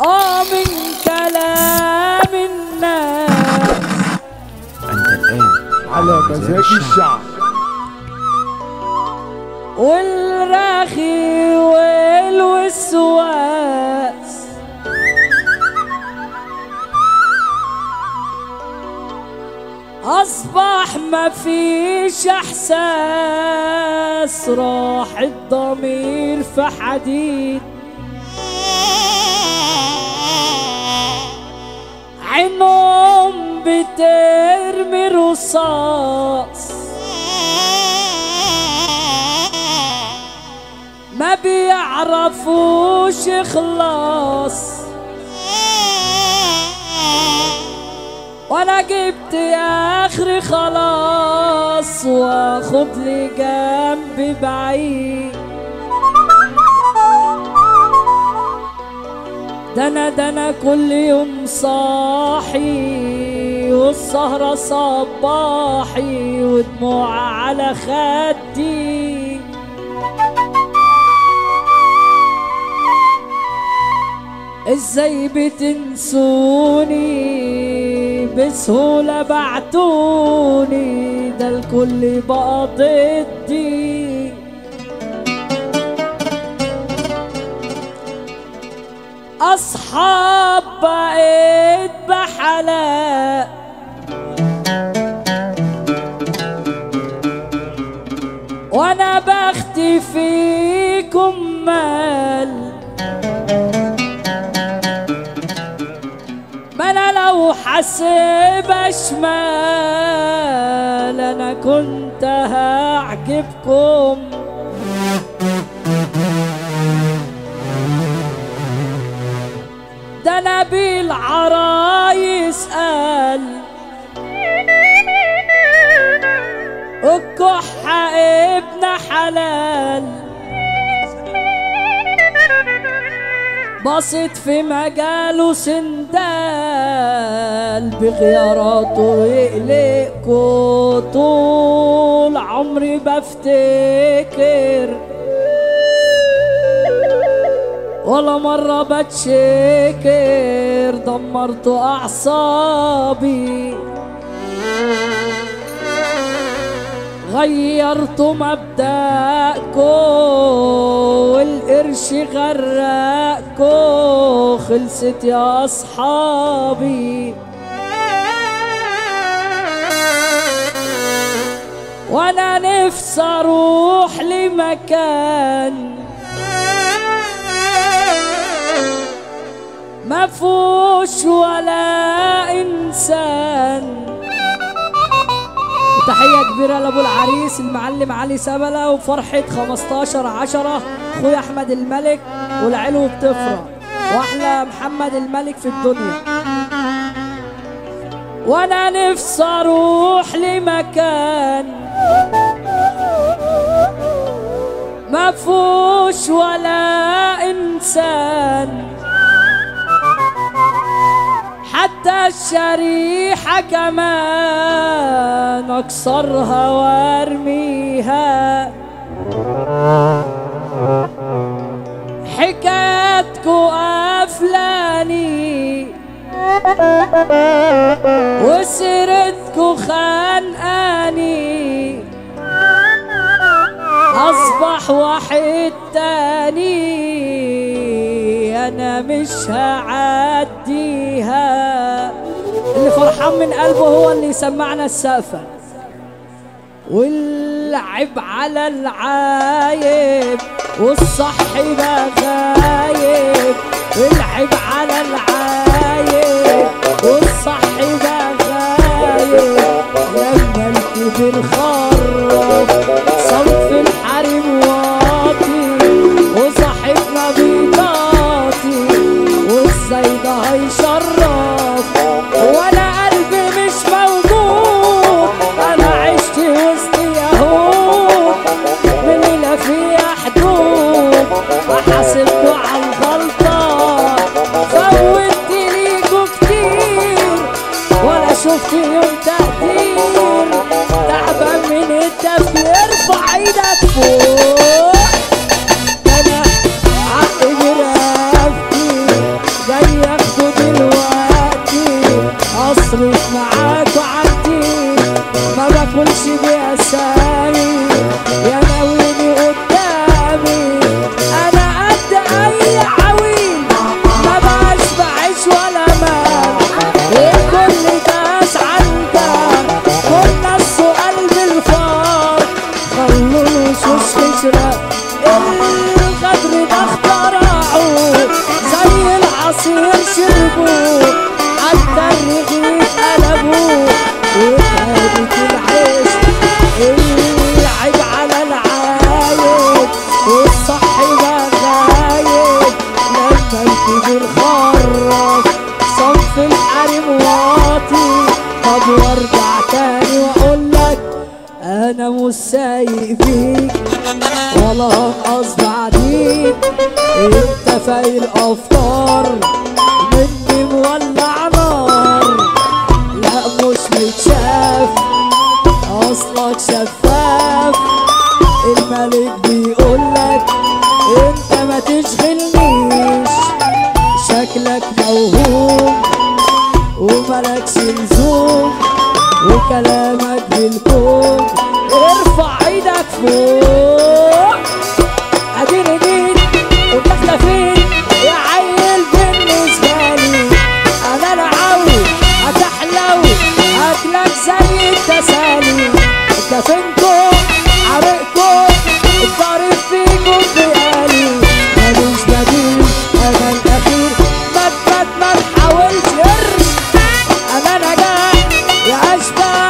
آه من كلام الناس. أنت الآن على مزاج الشعب. والرخي والوسواس. أصبح ما فيش إحساس راح الضمير في حديد. عينهم بترمي رصاص. ما بيعرفوش خلاص وأنا جبت آخري خلاص وآخد لي جنب بعيد. ده أنا كل يوم صاحي والسهرة صباحي ودموع على خدي. إزاي بتنسوني؟ بسهولة بعتوني. ده الكل ضدي أصحاب بقيت بحلاق وأنا بختي فيكم مال ما أنا لو حاسب شمال أنا كنت هعجبكم. ده نبيل عرايس قال الكحة ابن حلال. بسط في مجاله سندال بغياراته يقلقكوا طول عمري بفتكر ولا مرة بتشكر دمرت أعصابي. غيرت مبدأكو والقرش غرقكو خلصت يا أصحابي. وأنا نفسي أروح لمكان ما فيهوش ولا إنسان. تحية كبيرة لأبو العريس المعلم علي سبلة وفرحة 15 10 أخويا أحمد الملك والعلو بتفرح وأحلى محمد الملك في الدنيا. وأنا نفسي أروح لمكان ما فيهوش ولا إنسان. حتى الشريحة كمان أكسرها وارميها. حكايتكو قافلاني وسيرتكو خانقاني. أصبح واحد تاني. أنا مش هعديها. اللي فرحان من قلبه هو اللي يسمعنا السقفة. واللعب على العايب والصح بقى غايب. العب على العايب والصح بقى غايب. لما الكبير خرب التفكير ارفع إيدك فوق. أصرف معاك وعدي. ما باكلش بأسامي أنا مش سايق فيك ولا هنقص بعديك انت فايل افكار مني مولع نار لا مش متشاف اصلك شفاف الملك بيقولك انت ما تشغلنيش شكلك موهوم. وملكش لزوم وكلامك بالكون ارفع إيدك فوق اديني جيت والدخلة فين يا عيل بالنسبة لي. أنا العود هتحلو أكلك زي التسالي. كفنكم عرقكم الضارب فيكم بقالي ملوش بديل أنا الأخير. تبات ما تحاولش أنا نجاح يا أشباح.